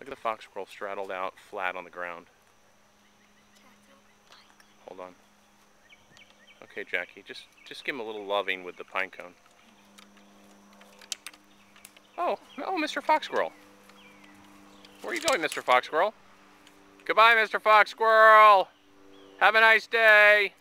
Look at the fox squirrel straddled out flat on the ground. Hold on. Okay, Jackie, just just give him a little loving with the pine cone. Oh, oh, Mr. Fox Squirrel. Where are you going, Mr. Fox Squirrel? Goodbye, Mr. Fox Squirrel. Have a nice day.